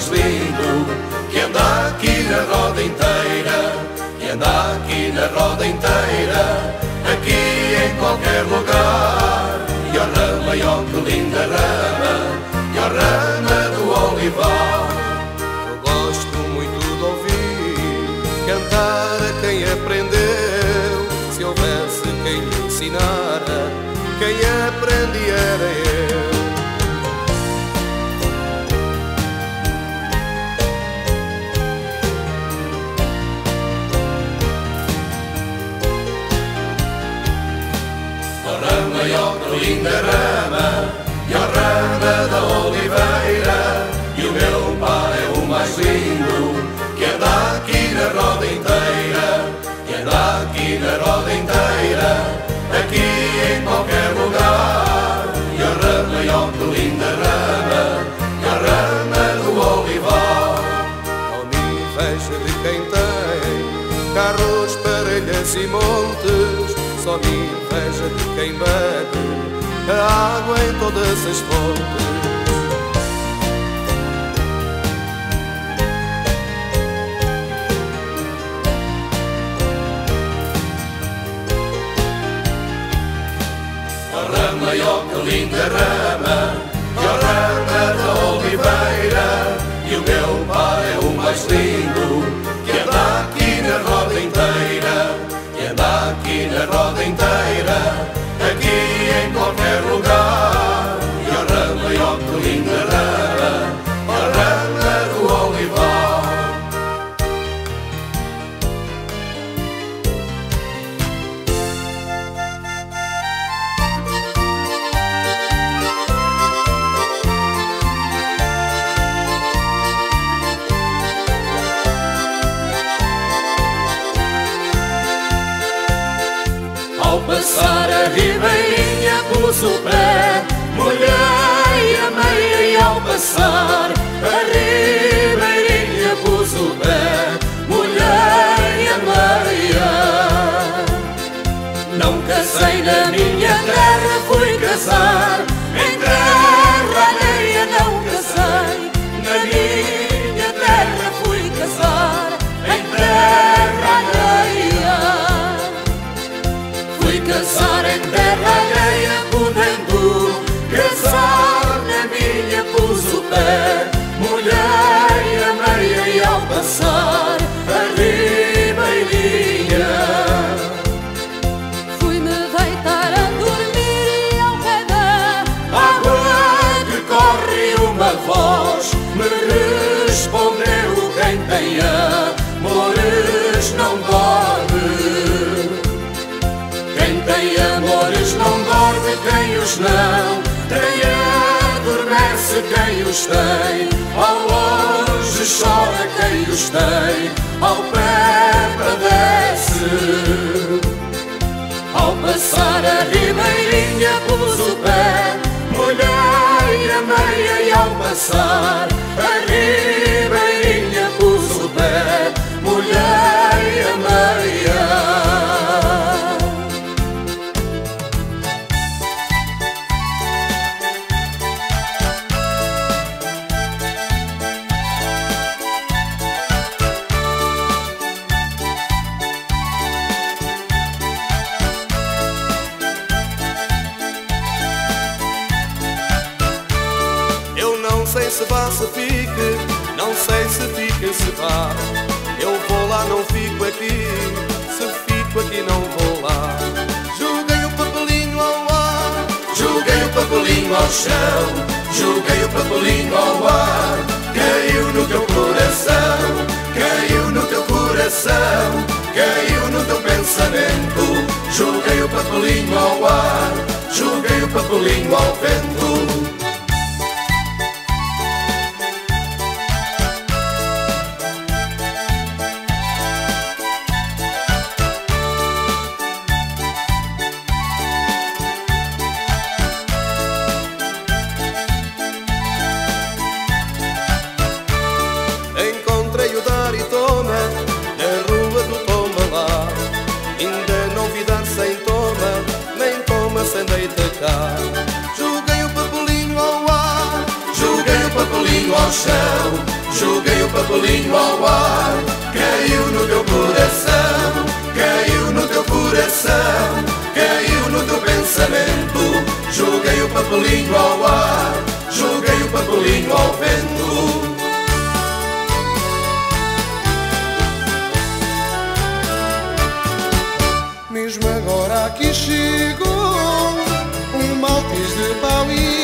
mais lindo Que anda aqui na roda inteira Que anda aqui na roda inteira Aqui em qualquer lugar. E a rama, e oh que linda rama E a rama do olivar. Eu gosto muito de ouvir Cantar a quem aprendeu. Se houvesse quem lhe ensinara e ó que linda rama E a rama da oliveira E o meu pai é o mais lindo Que anda aqui na roda inteira Que anda aqui na roda inteira Aqui em qualquer lugar E a rama e ó que linda rama E a rama do olivar Ao inveja de quem tem Carros, parelhas e montes. Só me inveja de quem bebe A água em todas as fontes A rama, e que linda rama E rama da oliveira E o meu pai é o mais lindo Que anda aqui na roda inteira Que anda aqui na roda inteira quem os não tem adormece quem os tem. Ao longe chora quem os tem, ao pé padece. Ao passar a ribeirinha pus o pé Molhei a meia e ao passar se vá, se fique. Não sei se fica, se vá. Eu vou lá, não fico aqui. Se fico aqui, não vou lá. Joguei o papelinho ao ar. Joguei o papelinho ao chão. Joguei o papelinho ao ar. Caiu no teu coração. Caiu no teu coração. Caiu no teu pensamento. Joguei o papelinho ao ar. Joguei o papelinho ao vento ao chão, joguei o papelinho ao ar, caiu no teu coração, caiu no teu coração, caiu no teu pensamento, joguei o papelinho ao ar, joguei o papelinho ao vento. Mesmo agora aqui chegou um maltês de pau e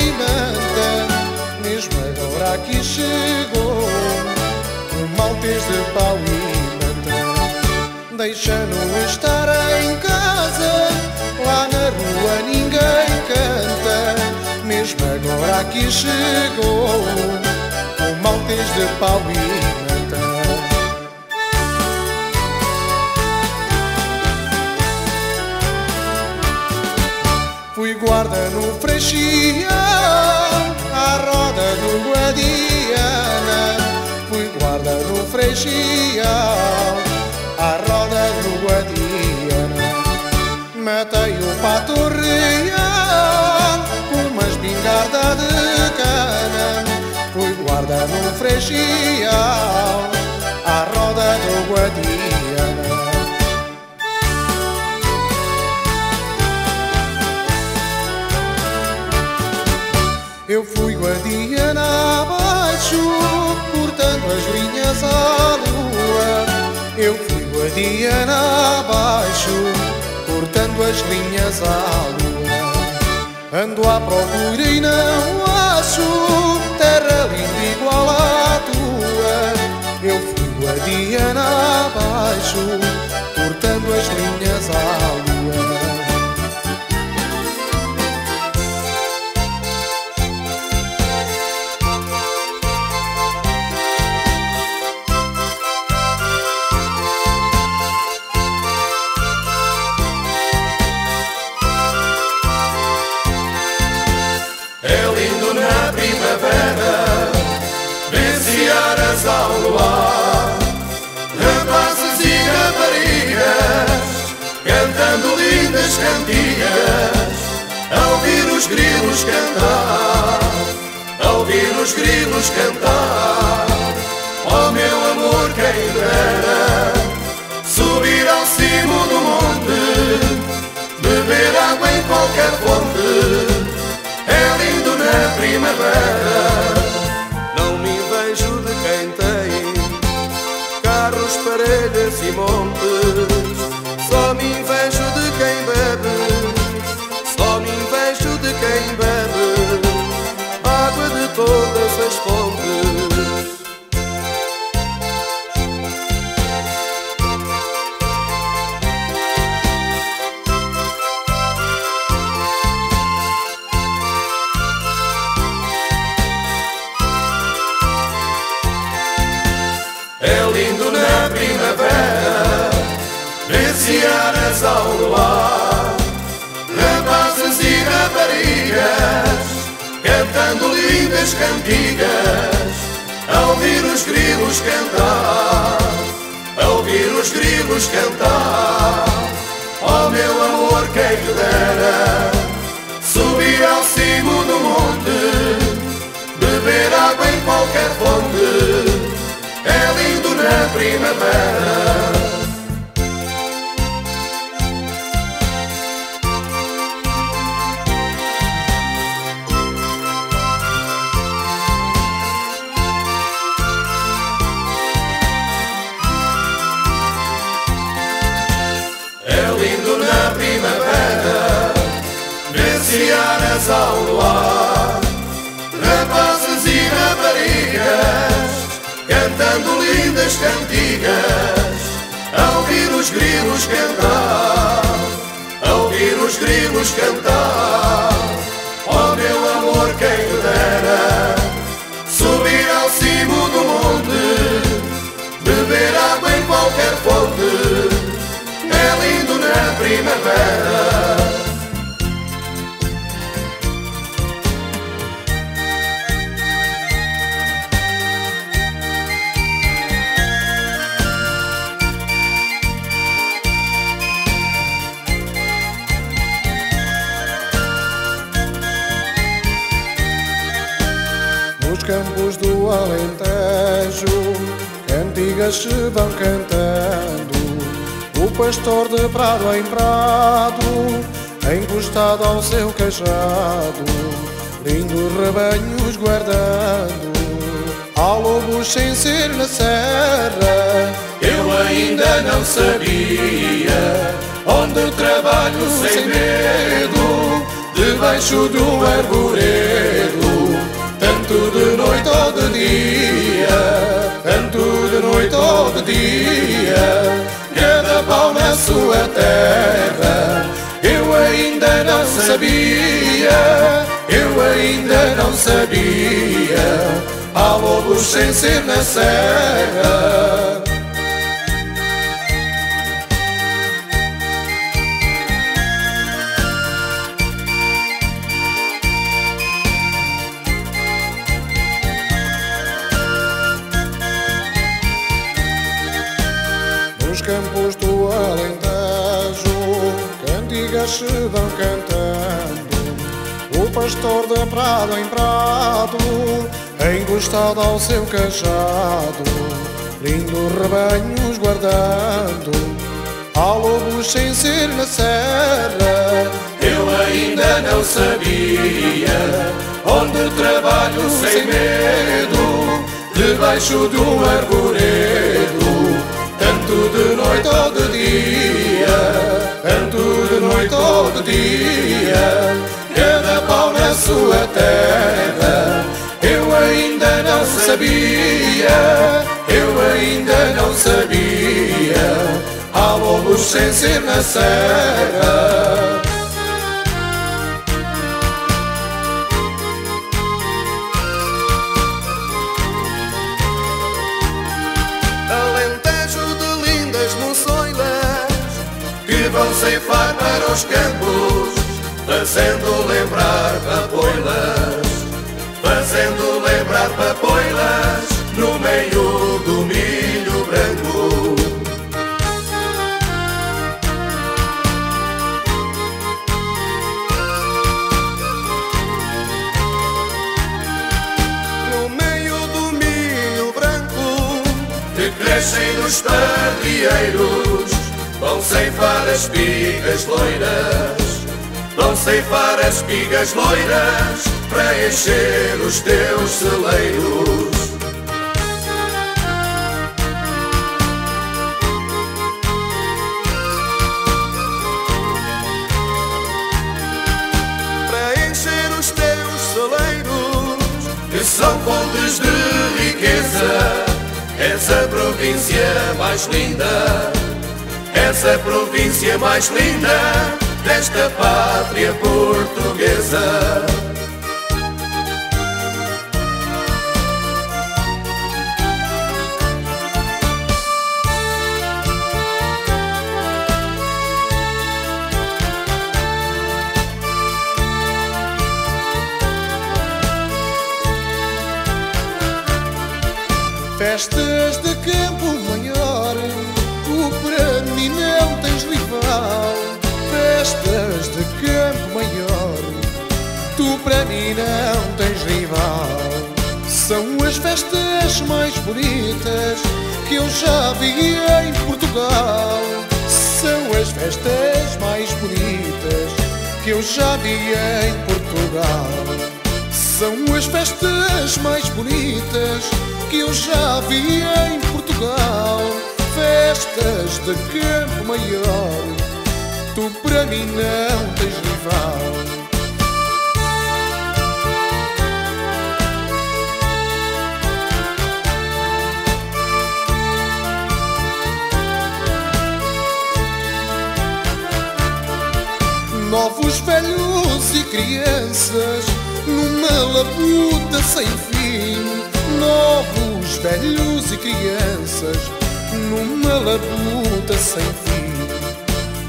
aqui chegou um maltês de pau e manta. Deixa-no estar em casa, lá na rua ninguém canta. Mesmo agora aqui chegou um maltês de pau e. Fui guarda no Frexião, roda do Guadiana. Fui guarda no Frexião, à roda do Guadiana. Matei o pato real, com uma espingarda de cana. Fui guarda no Frexião, à roda do Guadiana. Eu fui Guadiana abaixo, cortando as linhas à lua. Eu fui Guadiana abaixo, cortando as linhas à lua. Ando à procura e não acho terra linda igual à tua. Eu fui Guadiana abaixo, cortando as linhas lindas cantigas A ouvir os grilos cantar A ouvir os grilos cantar Oh meu As ao luar Rapazes e raparigas Cantando lindas cantigas A ouvir os grilos cantar A ouvir os grilos cantar. Oh meu amor quem lhe dera Subir ao cimo do monte lindas cantigas, a ouvir os grilos cantar, a ouvir os grilos cantar. Oh meu amor, quem lhe dera subir ao cimo do monte, beber água em qualquer fonte. É lindo na primavera. Do Alentejo, cantigas se vão cantando. O pastor de prado em prado, encostado ao seu cajado, lindo rebanhos guardando. Há lobos sem ser na serra, eu ainda não sabia onde trabalho sem medo, debaixo do arvoredo, tanto de dia, tanto de noite de dia, cada pau na sua terra. Eu ainda não sabia, eu ainda não sabia. Há lobos sem ser na serra. Vão cantando. O pastor de prado em prado, encostado ao seu cajado, lindo rebanhos guardando. Há lobos sem ser na serra, Eu ainda não sabia onde trabalho sem medo, debaixo de um arvoredo, tanto de noite ou de dia, de dia, cada pau na sua terra. Eu ainda não sabia, eu ainda não sabia. Há lobos sem ser na serra. Vão ceifar para os campos, fazendo lembrar papoilas, fazendo lembrar papoilas no meio do milho branco. No meio do milho branco que crescem nos pardieiros, vão ceifar as espigas loiras, vão ceifar as espigas loiras para encher os teus celeiros. Para encher os teus celeiros que são fontes de riqueza. És a província mais linda, és a província mais linda desta pátria portuguesa. Campo maior, tu para mim não tens rival. São as festas mais bonitas que eu já vi em Portugal. São as festas mais bonitas que eu já vi em Portugal. São as festas mais bonitas que eu já vi em Portugal. Festas de campo maior, tu para mim não tens rival. Novos velhos e crianças numa labuta sem fim. Novos velhos e crianças numa labuta sem fim.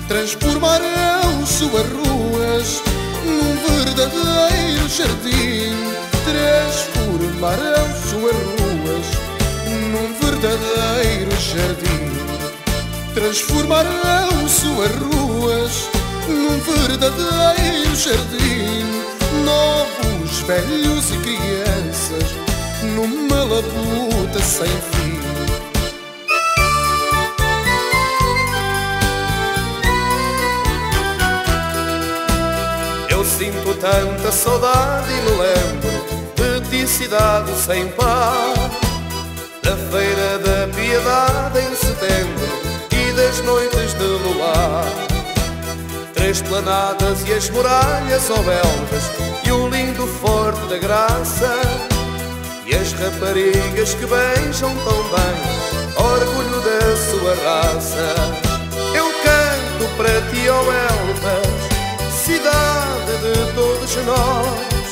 Transformarão suas ruas num verdadeiro jardim. Transformarão suas ruas num verdadeiro jardim. Transformarão suas ruas num verdadeiro jardim. Novos velhos e crianças numa labuta sem fim. Tanta saudade e me lembro de ti, cidade sem par. Da feira da piedade em setembro e das noites de luar. Três planadas e as muralhas ao belgas e o lindo forte da graça. E as raparigas que beijam tão bem, orgulho da sua raça. Eu canto para ti, ó Elvas, cidade de todos nós.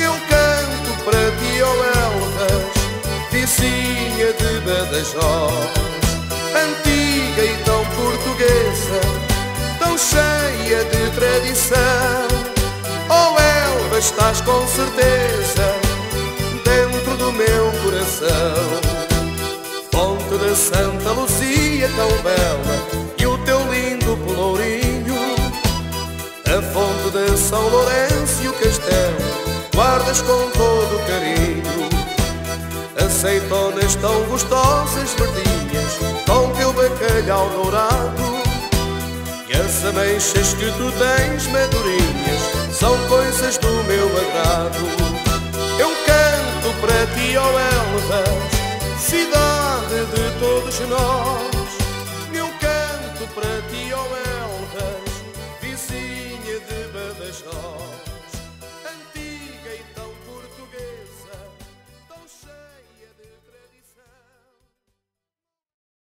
Eu canto para ti, ó Elvas, vizinha de Badajoz. Antiga e tão portuguesa, tão cheia de tradição. Ó Elvas, estás com certeza dentro do meu coração. Fonte de Santa Lucia tão bela São Lourenço e o castelo guardas com todo carinho. Aceitonas tão gostosas, verdinhas, com teu bacalhau dourado. E as ameixas que tu tens, madurinhas, são coisas do meu agrado. Eu canto para ti, ó Elvas, cidade de todos nós.